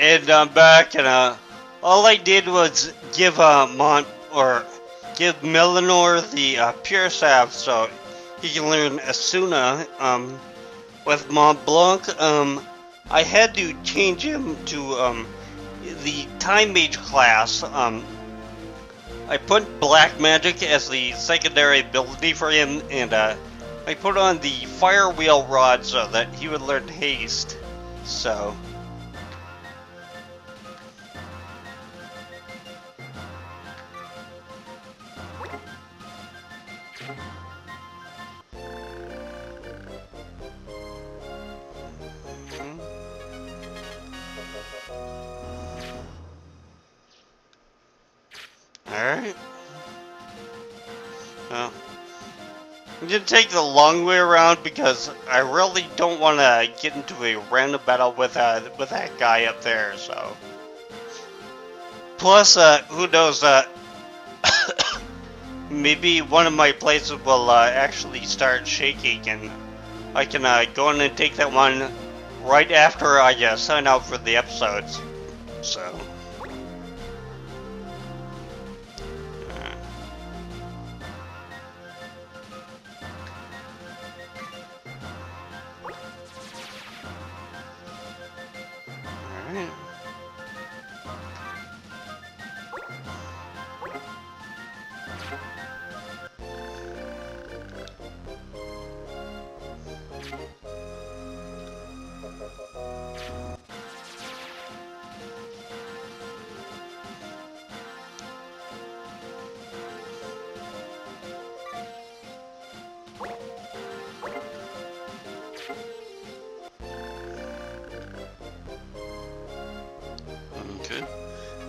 and I'm back, and uh, all I did was give uh, Mont or give Melanor the uh, pure salve so he can learn Asuna. Um, with Mont Blanc, um, I had to change him to um, the Time Mage class. Um, I put Black Magic as the secondary ability for him, and uh, I put on the Fire Wheel Rod so that he would learn Haste. So. Alright. Well, I'm gonna take the long way around because I really don't want to get into a random battle with uh, with that guy up there. So, plus, uh, who knows? Uh, maybe one of my places will uh, actually start shaking, and I can uh, go in and take that one right after I uh, sign out for the episodes. So.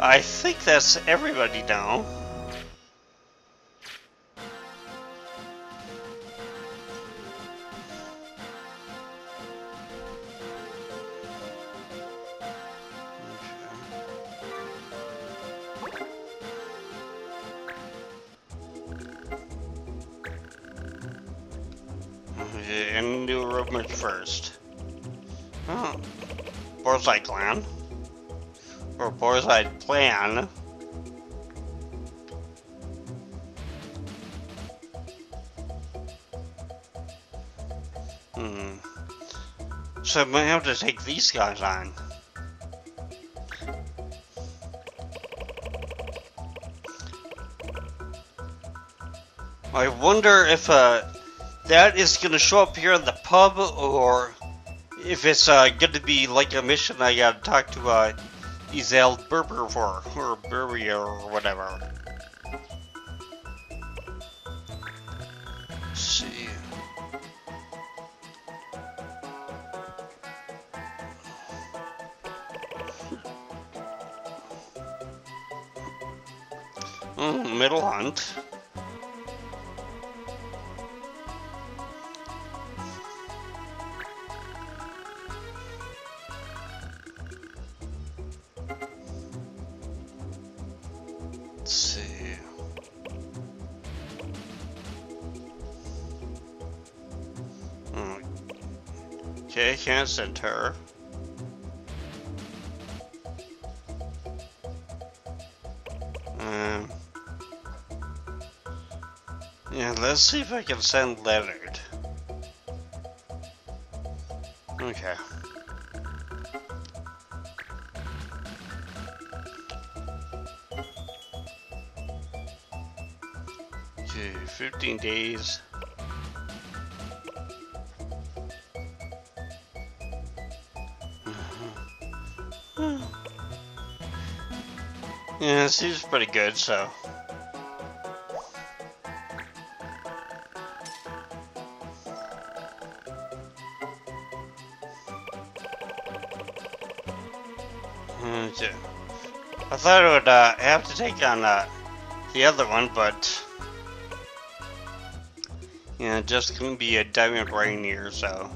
I think that's everybody now. And do Roman first. Oh, Bullseye Clan or Borzoi plan. Hmm. So I might have to take these guys on. I wonder if uh, that is going to show up here in the pub or if it's uh, going to be like a mission I got to talk to uh, Ezel Berber for, or Berbia or whatever. Let's see. Mm, middle hunt. Okay, can't send her. Um. Yeah, let's see if I can send Leonard. Okay. Okay, 15 days. Yeah, it seems pretty good, so. I thought I would uh, have to take on uh, the other one, but yeah, just gonna be a diamond rainier, so.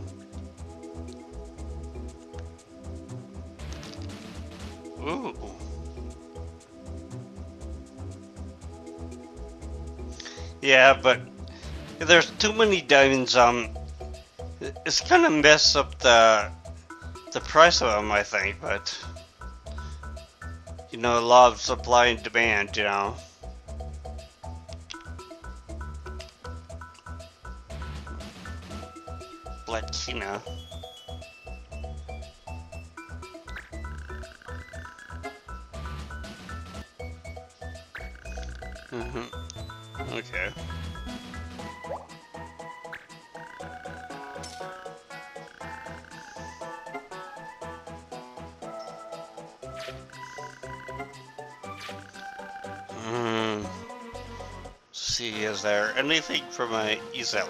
Yeah, but there's too many diamonds. Um, it's kind of mess up the the price of them, I think. But you know, law of supply and demand, you know. Latina. Mm-hmm. Okay. Hmm. See, is there anything for my Ezel?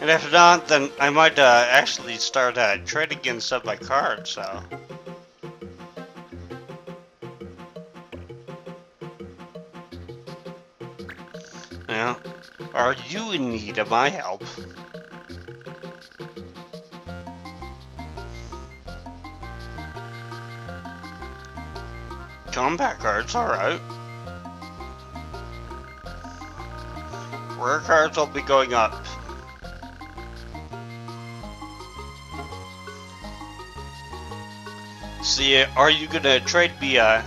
And if not, then I might uh, actually start uh, trading in some of my cards, so... Yeah. Are you in need of my help? Combat cards, alright. Rare cards will be going up. See, are you gonna trade me, uh...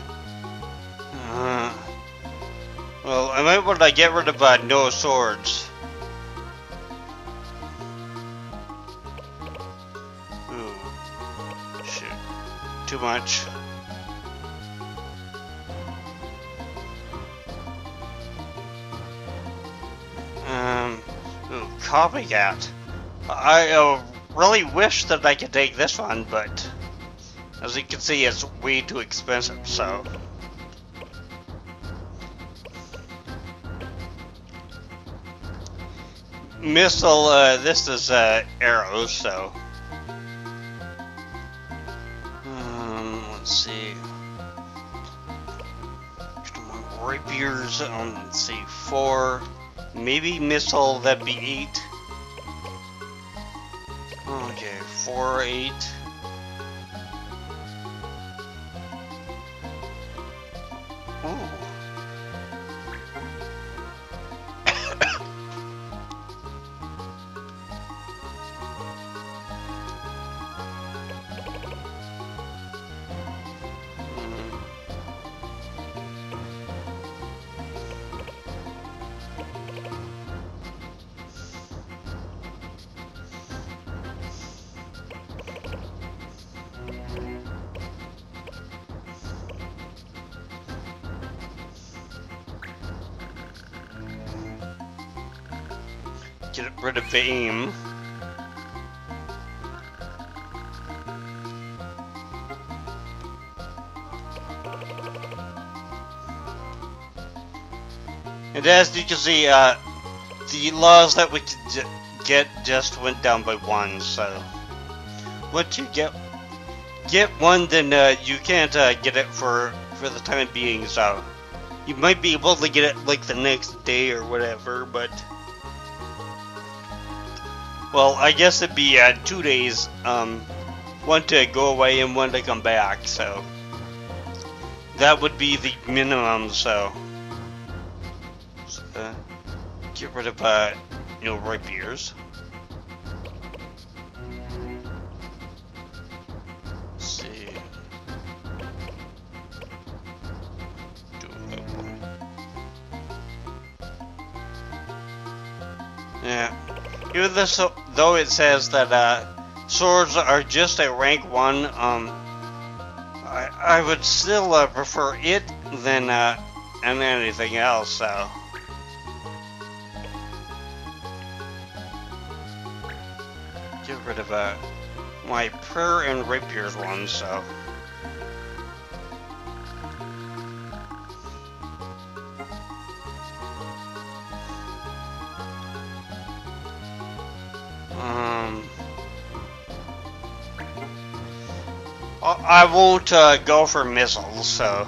well, I might want to get rid of, uh, no swords. Ooh. Too much. Um, ooh, copycat. I uh, really wish that I could take this one, but as you can see, it's way too expensive, so. Missile, uh, this is uh, arrows, so. Um, let's see. Rapiers, um, let's see, four. Maybe missile, that'd be eight. Okay, four, eight. Get rid of the aim. And as you can see, uh, the laws that we could get just went down by one, so... Once you get get one, then uh, you can't uh, get it for, for the time being, so... You might be able to get it, like, the next day or whatever, but... Well, I guess it'd be uh, two days, um, one to go away and one to come back, so... That would be the minimum, so... so uh, get rid of, uh, you know, rapiers. Even this, though it says that uh, swords are just a rank one, um, I, I would still uh, prefer it than uh, and anything else. So. Get rid of uh, my prayer and rapiers one. So. I won't uh, go for missiles, so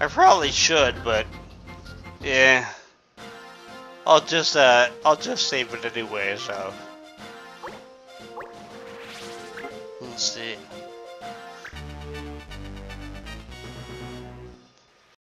I probably should, but yeah, I'll just uh, I'll just save it anyway. So let's see.